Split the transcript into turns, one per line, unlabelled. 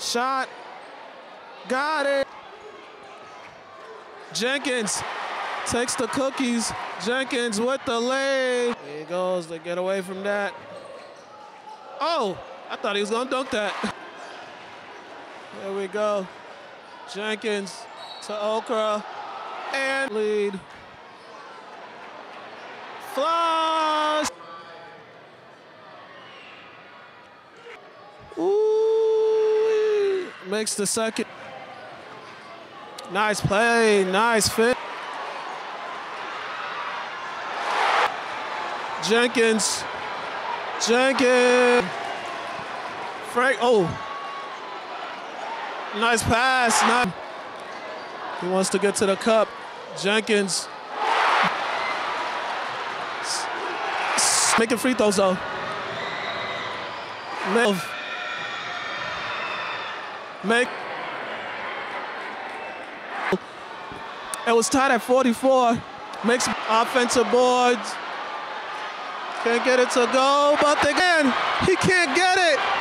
Shot. Got it. Jenkins takes the cookies. Jenkins with the lay. He goes to get away from that. Oh, I thought he was going to dunk that. There we go. Jenkins to Okra and lead. Flush. Makes the second. Nice play, nice fit. Jenkins, Jenkins, Frank, oh. Nice pass, nice. He wants to get to the cup. Jenkins. Making free throws though. Make. It was tied at 44. Makes offensive boards. Can't get it to go, but again, he can't get it.